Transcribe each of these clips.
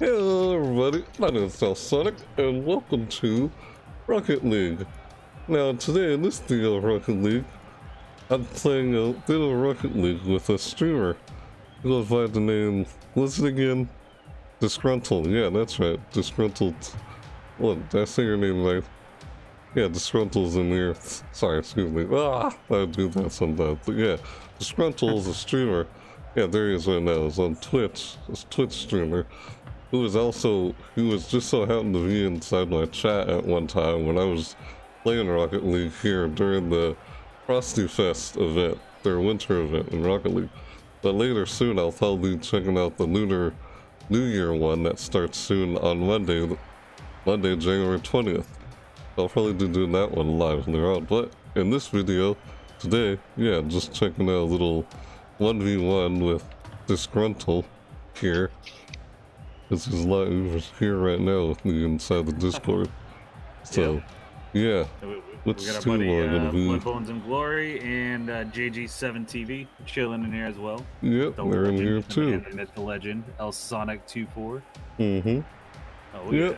Hello everybody, my name is Sonic, and welcome to Rocket League. Now today in this video of Rocket League, I'm playing a of Rocket League with a streamer. Goes by the name, it again? Disgruntled, yeah that's right, Disgruntled. What, did I say your name right? Yeah, Disgruntled's in here. Sorry, excuse me. Ah, I do that sometimes. But yeah, Disgruntled's a streamer. Yeah, there he is right now. He's on Twitch. A Twitch streamer. Who was also, who was just so happened to be inside my chat at one time when I was playing Rocket League here during the Frosty Fest event, their winter event in Rocket League. But later soon I'll probably be checking out the Lunar New Year one that starts soon on Monday, Monday, January 20th. I'll probably be doing that one live later on. But in this video, today, yeah, just checking out a little 1v1 with Disgruntle here. This is live here right now inside the Discord. So, yeah. We, we, What's we got our buddy gonna uh, be? Blood Bones and Glory and uh, JG7 TV chilling in here as well. Yep, The they're in legend, here too. man, the myth, the legend, Alsonic24. Mm-hmm. Oh, Yep. yeah.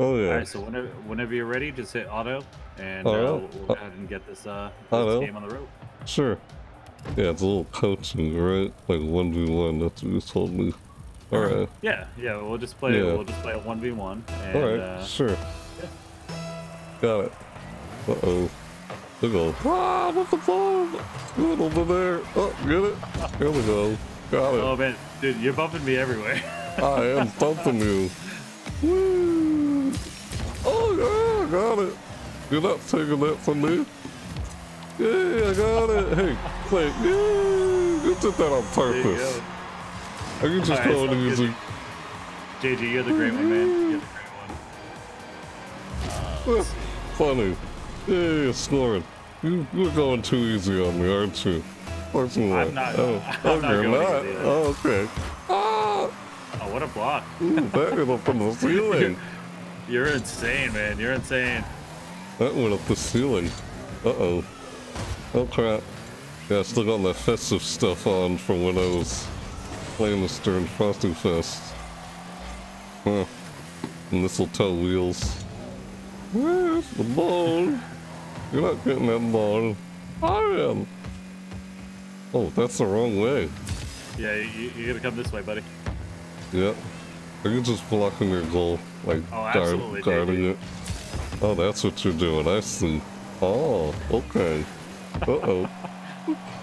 Oh yeah. right, so whenever, whenever you're ready, just hit auto, and Auto? uh, we'll, we'll go ahead and get this, uh, this game on the road. Sure. Yeah, it's a little coaching, right? Like 1v1, that's what you told me. Alright. Yeah, yeah, we'll just play. Yeah. We'll just play a one v one. Alright, uh, sure. Got it. Uh-oh. Look go. Ah, what's the ball? Good over there. Oh, get it? Here we go. Got it. oh man, dude, you're bumping me everywhere. I am thumping you. Woo! Oh, yeah, got it. You're not taking that from me. Yeah, I got it. Hey, play. Yeah, you did that on there you purpose. Are you just so the good. music? JG, you're the great one, man. You're the great one. Funny. Yeah, you're scoring. You, you're going too easy on me, aren't you? Of you I'm not- Oh, I'm oh, not not. Oh, okay. Ah! Oh, what a block! Ooh, that went up in the ceiling. You're insane, man. You're insane. That went up the ceiling. Uh-oh. Oh, crap. Yeah, I still got my festive stuff on from when I was playing this during Frosty Fest. Huh. Mistletoe wheels. Where's the ball? You're not getting that ball. I am. Oh, that's the wrong way. Yeah, you, you gotta come this way, buddy. Yep. Are you just blocking your goal? Like Oh, guard, guarding it? Oh, that's what you're doing. I see. Oh, okay. Uh-oh.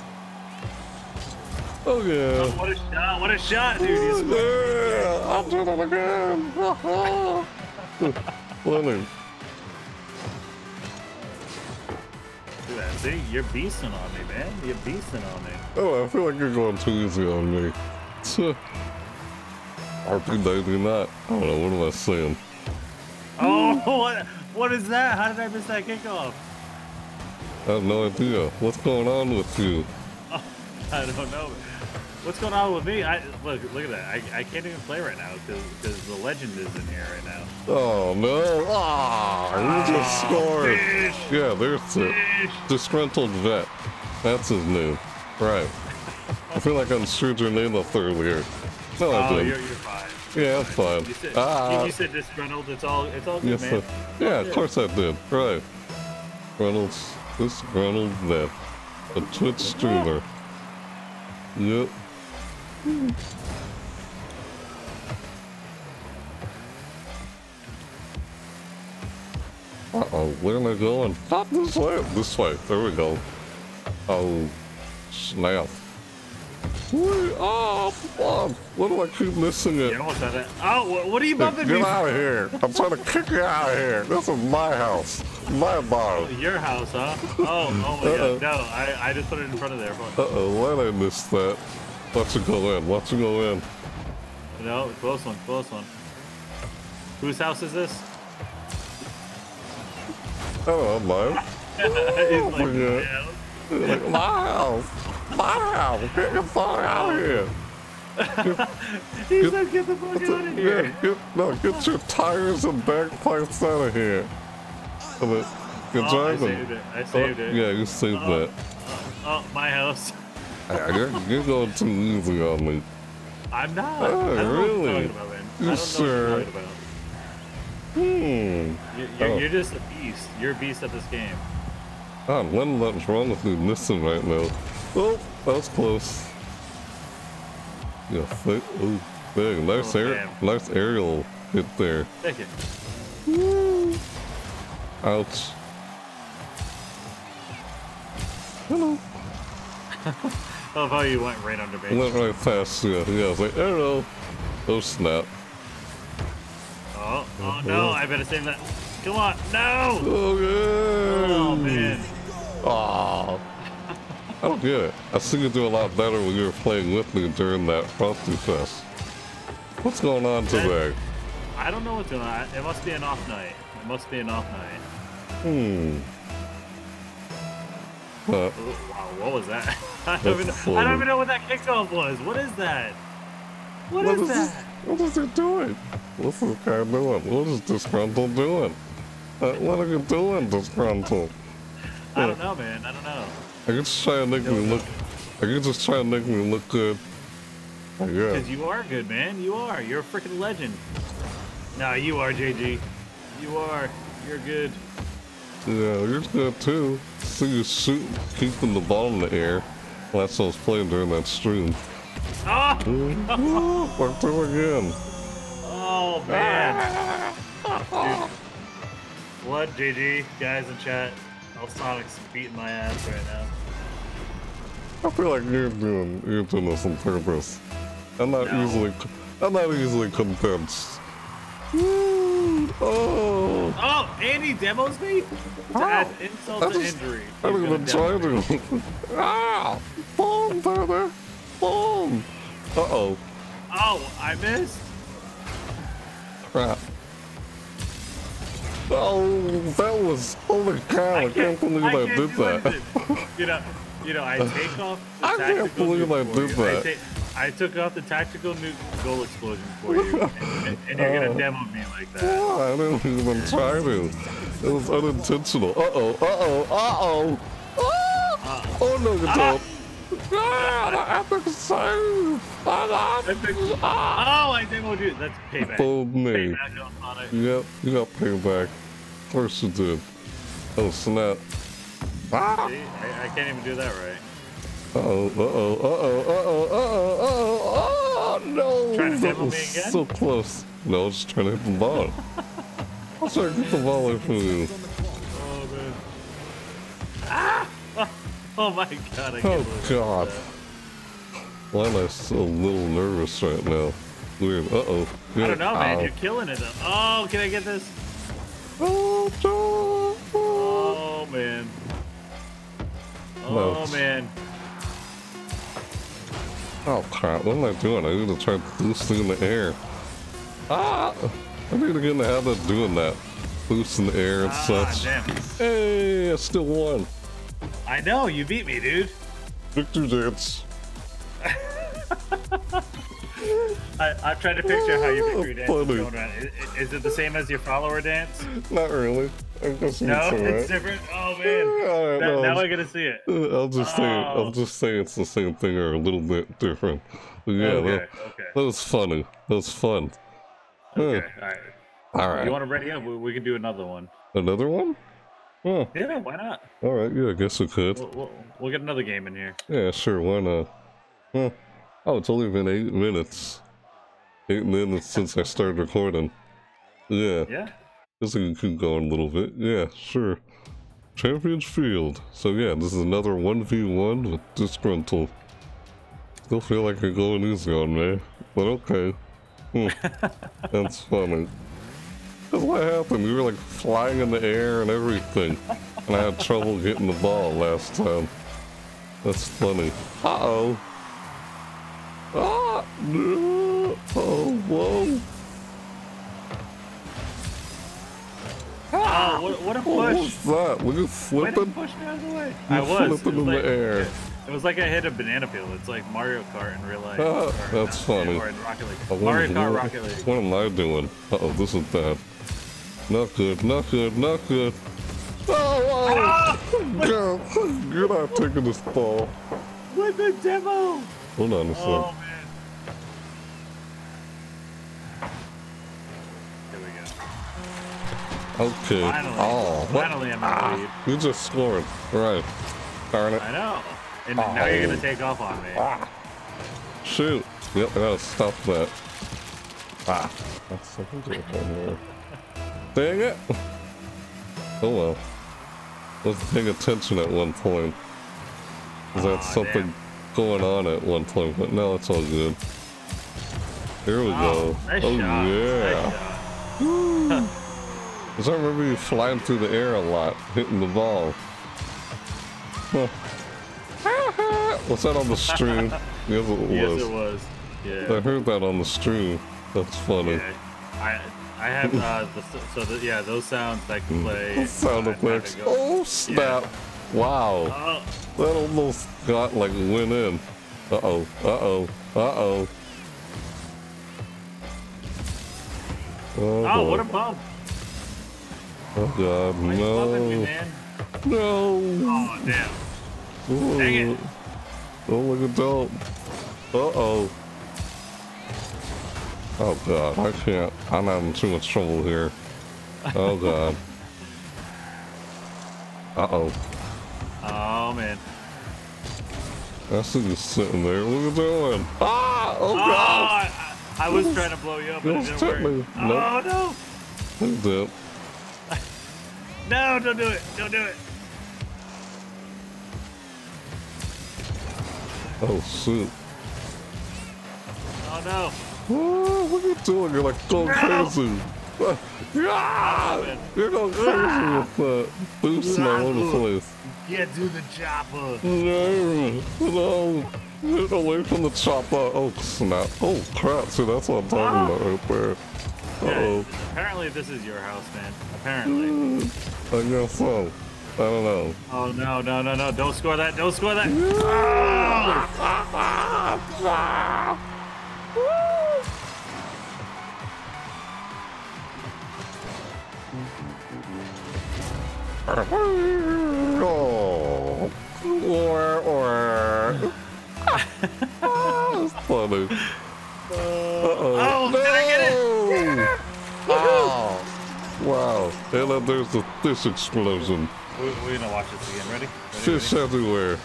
oh, yeah. What a shot! What a shot, dude! Scored. Yeah, I'll do it again. Look at that. See, you're beasting on me, man. You're beasting on me. Oh, I feel like you're going too easy on me. RP99. I don't know, what am I saying? Oh, what? What is that? How did I miss that kickoff? I have no idea. What's going on with you? I don't know. What's going on with me? I look, look at that. I, I can't even play right now because the legend is in here right now. Oh no! Ah, you just scored. Fish, Yeah, there's it. Disgruntled vet. That's his name. Right. I feel like I screwed your name up earlier. No, I Oh, you're, didn't. you're fine. Yeah, I'm fine. You said, Ah, you, you said disgruntled. It's all it's all good, yes, man. I- yeah, of course I did. Right. Reynolds, disgruntled vet. A Twitch streamer. Yep. Uh-oh, where am I going? Not this way. This way. There we go. Oh, snap. Wait, oh, fuck. What do I keep missing it? You almost had it. Oh, what, what are you Get bumping me? out of here. I'm trying to kick you out of here. This is my house. My bar. for? Oh, your house, huh? Oh, oh my Uh-oh. god. No, I, I just put it in front of there. Uh-oh, why did I miss that? It go in. It go in. No, close one, close one. Whose house is this? Oh, mine. He's like, yeah. yeah. Like, my house. My house. Get your fuck out of here. He said, "Get the fuck out of Yeah, here." get, no, get your tires and bagpipes out of here. You're Oh, I saved it. I Oh, it. yeah, you saved Oh. that. Oh, oh my house. You're, going too easy on me. I'm not. Oh, I don't know what really? about, man. I sure? you're talking about. Hmm. You're, you're, Oh. you're just a beast. You're a beast at this game. God, when what's wrong with me missing right now? Oh, that was close. Yeah, think, oh, dang, nice Oh, air, nice aerial hit there. Take it. Woo. Ouch. Hello. I love how you went right under me. went right past you. Yeah, I was like, hello. Oh snap. Oh, oh no! I better save that. Come on, no! Oh yeah. Oh man. Aw. I don't get it. I think you do a lot better when you were playing with me during that Frosty Fest. What's going on today? I don't know what's going on. It must be an off night. It must be an off night. Hmm. Uh, Oh, wow, what was that? I don't, even, I don't even know what that kickoff was. What is that? what is is that? What is it doing? What's this guy doing? What is Disgruntled doing? Uh, what are you doing, Disgruntled? I don't know, man. I don't know. I can just try and make me look. I can just try and make me look good. I guess. Because you are good, man. You are. You're a freaking legend. No, you are, JG. You are. You're good. Yeah, you're good too. See you shoot, keeping the ball in the air. Well, that's what I was playing during that stream. Oh, Ooh, We're through again. oh man. What, JG? Guys in chat. Sonic's beating my ass right now. I feel like you're doing you're doing this on purpose. I'm not No. easily I'm not easily convinced. Ooh, oh, Oh, and he demos me? To Ow. add insult I to just- injury. I he's didn't even try to. ah, boom, brother, boom. Uh oh, Oh, I missed? crap. Oh, that was holy cow! I, can't believe I, can't did that. anything. you know, you know, I take off the I can't believe nuke I for did you. I, that. I took off the tactical nuke goal explosion for you, and, and, you're Oh. gonna demo me like that. Oh, I didn't even try to. It was unintentional. Uh oh, uh oh, uh oh. Ah! Oh no, you don't. Ah, the epic save! Epic- ah. Oh, I demoed you. That's payback. Told me. Payback. Yep, you got payback. Of course you did. Oh snap. Ah! See, I, I can't even do that right. Uh oh, uh oh, uh oh, That was so close. No, I was just trying to hit the ball. I was trying to get the ball away from you. Oh man. Ah! Oh my god! I Oh, God. Why am I so a little nervous right now? Weird. Uh oh. I don't know, man. Ow. You're killing it. Though. Oh, can I get this? Oh. Oh man. Oh No. man. Oh crap, what am I doing? I need to try boosting in the air. Ah! I need to get in the habit of doing that. Boost in the air and Ah, such. damn. Hey, I still won. I know you beat me, dude. Victor dance. I, I'm trying to picture how your victory dance is going around. Is, is it the same as your follower dance? Not really. I No, it's that. different. Oh man. Alright, Now- no, now I gotta see it. I'll just say I'll Oh. just say it's the same thing or a little bit different. But yeah, okay. that, Okay. that was funny. That was fun. Okay. All right. All right. You want to ready up? We, we can do another one. Another one? Huh. Yeah. Why not? All right. Yeah, I guess we could. We'll, we'll, we'll get another game in here. Yeah, sure. Why not? Huh. Oh, it's only been eight minutes. Eight minutes since I started recording. Yeah. Yeah. Guess we can keep going a little bit. Yeah, sure. Champions Field. So yeah, this is another 1v1 with Disgruntled. Still feel like you're going easy on me, but okay. Hmm. That's funny. Cause what happened? You were like flying in the air and everything. And I had trouble getting the ball last time. That's funny. Uh-oh. Ah! No! Oh, whoa! Oh, what, what a What push! was that? Were you Why did flipping? me out of the way? You I was. flipping was in the air. It was like I hit a banana peel. It's like Mario Kart in real life. Or that's not- funny. Or in Rocket League. Oh, Mario Kart what- Rocket League. What am I doing? Uh-oh, this is bad. Not good, not good, not good. Oh, Ah! oh! Girl, you're not taking this ball. With the demo! Hold on a sec. Oh Okay. Finally. Oh, what? Finally, I'm Ah, lead. you just scored. Right. Darn it. I know. And now you're Oh. gonna take off on me. Ah. Shoot. Yep, I gotta stop that. Ah. That's something different. Dang it. Oh well. Wasn't paying attention at one point. 'Cause that's Aw, something damn. going on at one point, but now it's all good. Here we Oh, go. nice oh shot. yeah. Nice shot. Cause I remember you flying through the air a lot, hitting the ball. Was that on the stream? yes, it Yes, was. it was. I heard that on the stream. That's funny. yeah. I I have uh the so the, yeah those sounds that can play. Sound effects. Oh snap! Wow, Oh, that almost got like went in. Uh oh. Uh oh. Uh oh. Oh, oh, what a bump! Oh god, Why you me, no, no. Oh damn! Ooh. Dang it. Oh look at that. Uh oh. Oh god, I can't. I'm having too much trouble here. Oh god. Uh oh. Oh man! I see you sitting there. Look at that one. Ah! Oh Oh, god! I, I was trying to blow you up, but it didn't work. me. Oh no! Look at that. No, don't do it! Don't do it! Oh shoot. Oh no! Oh, what are you doing? You're like going No. crazy. Ah! You're going crazy with that. All over the place. Get to the chopper! No, no, get away from the chopper. Oh, snap. Oh, crap. See, that's what I'm talking about right there. Uh-oh. Apparently, this is your house, man. Apparently. I guess so. I don't know. Oh no, no, no, no! Don't score that! Don't score that! Oh. Or, or. That's funny. Uh-oh. Oh, did I get it? No! Oh. Wow. And then there's the fish explosion. We, we're gonna watch this again. Ready? Ready? Fish ready? everywhere.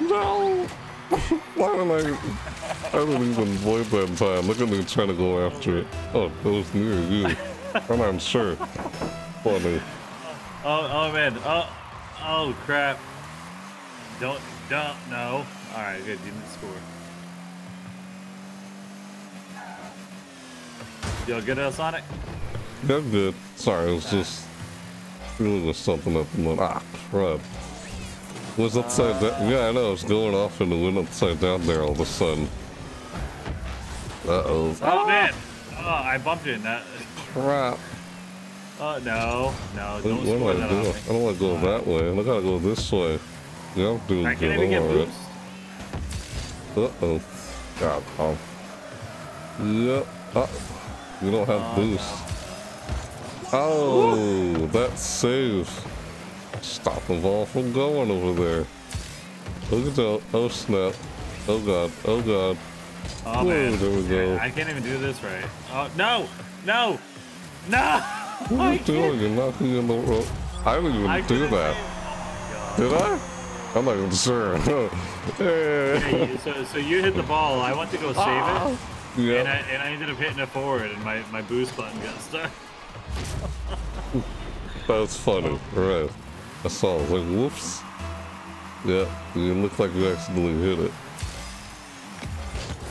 No! Why did I... I didn't even avoid that time. Look at me trying to go after it. Oh, it was near you. And I'm sure. Funny. Oh, oh man. Oh, oh crap. Don't, don't, no. All right, good. You didn't score. Yo, get us on it. Yeah, good. Sorry, it was just... Really was something up in the... Ah, crap. It was upside down. Yeah, I know. It was going off and it went upside down there all of a sudden. Uh-oh. Oh man. Oh, I bumped it. In that, Crap. oh no, no, What, don't what do I do? I don't want to go that way. I gotta go this way. Yeah, I'm doing I good. can't even get I'm alright. Uh-oh. God, oh. Yep. Uh, you don't have Oh, boost. Oh, that save. Stop the ball from going over there. Look at that. Oh, snap. Oh, God. Oh, God. Oh Whoa, man. there we go. I can't even do this right. Oh no, no, no. What are you doing? You're knocking in the rope. I didn't even I do that. save- Did I? I'm not even sure. Yeah, hey. so, so you hit the ball. I went to go save Ah. it, and I, Yeah. and I ended up hitting it forward, and my, my boost button got stuck. That's funny. Right. I saw. I was like, whoops. Yeah, you look like you accidentally hit it.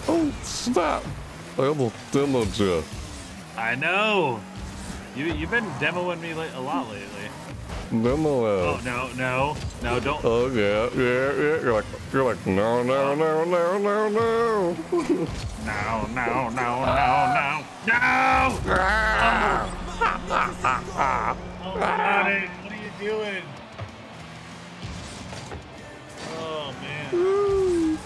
Oh, snap! I almost demoed you. I know. You you've been demoing me a lot lately. Demo Oh no no no don't. Oh, yeah, yeah, yeah. You're like, you're like, no, no, no, no, no, no. No no no no no no. Ah! Oh what are you doing? Oh man,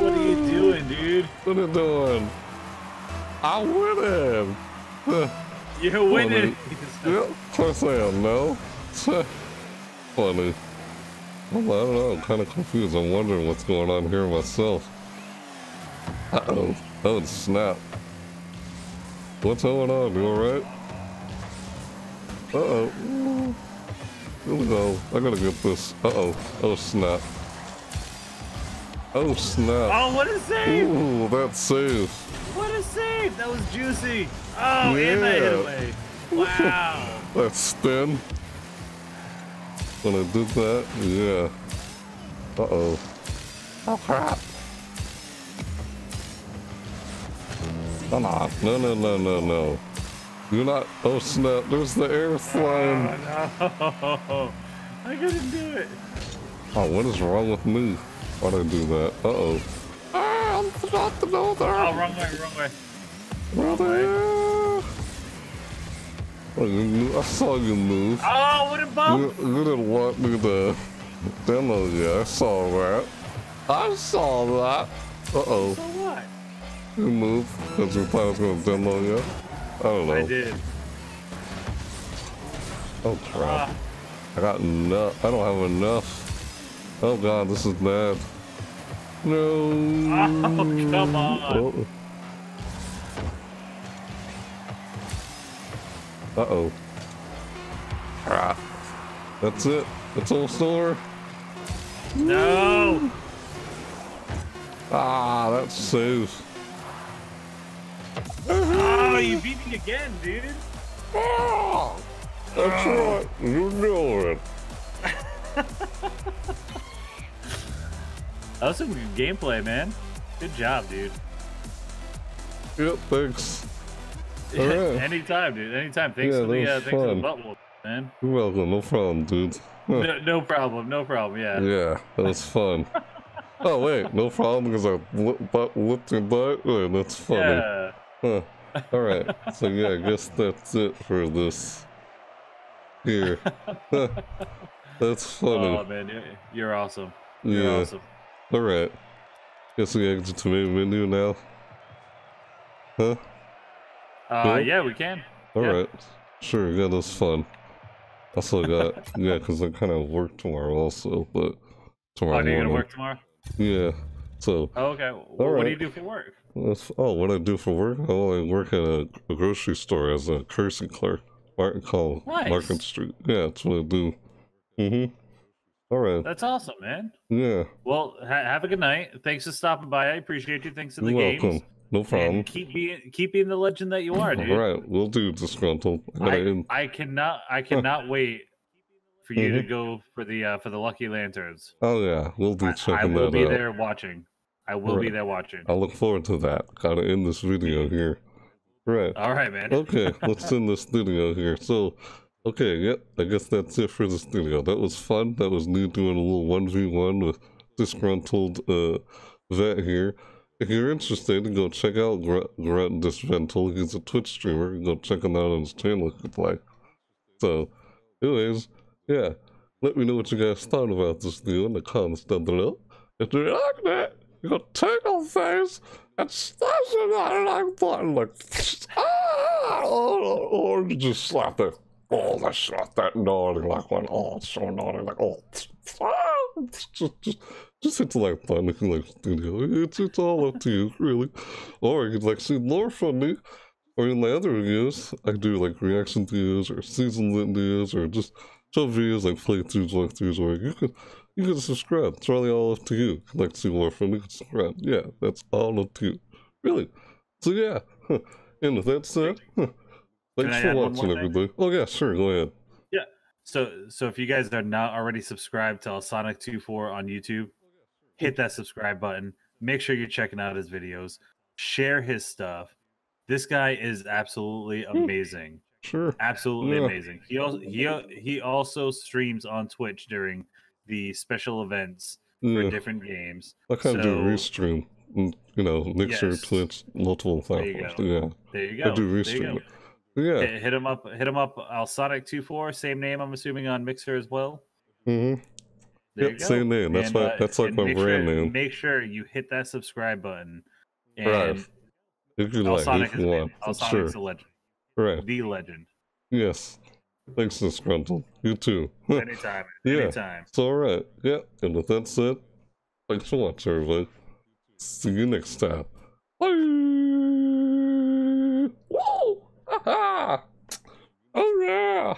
what are you doing, dude? What are you doing? I'm winning. You're winning. Yep, of course I am, no? Funny. Well, I don't know, I'm kind of confused. I'm wondering what's going on here myself. Uh-oh. Oh, snap. What's going on? You alright? Uh-oh. Here we go. I gotta get this. Uh-oh. Oh, snap. Oh, snap. Oh, what a save! Ooh, that save. What a save! That was juicy. Oh, and I hit away. Wow. That spin. When I did that, yeah. Uh-oh. Oh, crap. Come on. No, no, no, no, no. You're not. Oh, snap. There's the air slime. Oh, no. I couldn't do it. Oh, what is wrong with me? Why'd I do that? Uh-oh. Ah, I forgot to know Oh, wrong way, wrong way. Wrong way. Oh, I saw you move. Oh, what a You, bump! you didn't want me to demo you. I saw that. I saw that. Uh-oh. So You moved because you thought I was going to demo you. I don't know. I did. Oh, crap. Ah, I got enough. I don't have enough. Oh, God, this is bad. No. Oh, come on. Oh. Uh-oh. Ah. That's it. That's all store. no! Ah, that's safe. You beat me again, dude. Ah, that's right. You know it. That was some good gameplay, man. Good job, dude. Yep, thanks. All right. Anytime, dude. Anytime. Thanks Yeah, for the uh, thanks for the fun. butt whoop, man. You're welcome. No problem, dude. Huh. No, no problem. No problem. Yeah. Yeah, that was fun. oh, wait. No problem because I butt whooped your butt? That's funny. Yeah. Huh. All right. So yeah, I guess that's it for this. Here. that's funny. Oh man, you're, you're awesome. You're yeah. awesome. All right. Guess we exit to main menu now. Huh? Uh, yeah, we can. Alright. Yeah. Sure. Yeah, that's fun. Also got yeah, because I kind of work tomorrow also, but tomorrow Oh, are you gonna work tomorrow? Yeah. So Oh, okay. Wh- What, do you do for work? Oh, what I do for work? Oh, I work at a, a grocery store as a cursing clerk. Martin Call Nice. Market Street. Yeah, that's what I do. Mm-hmm. All right. That's awesome, man. Yeah. Well, ha- have a good night. Thanks for stopping by. I appreciate you. Thanks for the You're games. welcome. No problem. And keep being keep being the legend that you are, dude. All right, we'll do disgruntled. I I. I cannot I cannot wait for you to Mhm. go for the uh, for the lucky lanterns. Oh yeah, we'll be I, checking I will be out. there watching. I will be there watching. I look forward to that. Gotta end this video here. Right. All right, man. Okay, let's end this video here. So, okay, yep, I guess that's it for this video. That was fun. That was me doing a little 1v1 with disgruntled uh, vet here. If you're interested, go check out Gr- Grunt Disvental. He's a Twitch streamer. Go check him out on his channel if you'd like. So, anyways, yeah, let me know what you guys thought about this video in the comments down below. If you like that, you go tickle face and smash it on like button like ah, or, just slap it. Oh, that's not that naughty like one. Oh, it's so naughty like oh. ah, Just, just, just the like you like the. It's, it's all up to you, really. Or you'd like see more from me, or in my other videos, I do like reaction videos or season videos or just some videos like playthroughs, walkthroughs, or you could you can subscribe. It's really all up to you. Like to see more from me, subscribe. Yeah, that's all up to you. Really. So yeah. And with that said, thanks for watching thing? everybody. Oh yeah, sure, go ahead. Yeah. So so if you guys are not already subscribed to Sonic24 on YouTube, hit that subscribe button. Make sure you're checking out his videos. Share his stuff. This guy is absolutely hmm. amazing. Sure. Absolutely Yeah. amazing. He also he he also streams on Twitch during the special events for Yeah. different games. I kind of do so- restream. mm, You know, Mixer, Yes. Twitch, multiple There platforms. go. Yeah. There you go. I do There restream. Yeah. Hit, hit him up. Hit him up. Alsonic24, same name. I'm assuming on Mixer as well. Mm-hmm. There Yep, same name. That's And, my uh, that's like my brand sure, name. Make sure you hit that subscribe button. And Right. If you like, Alsonic if is you want. Alsonic's Sure. the legend. Right. The legend. Yes. Thanks, Disgruntled. You too. anytime. yeah. Anytime. It's all right. Yeah. And with that said, thanks for watching, everybody. See you next time. Bye. Woo! Ha ha! Oh, yeah!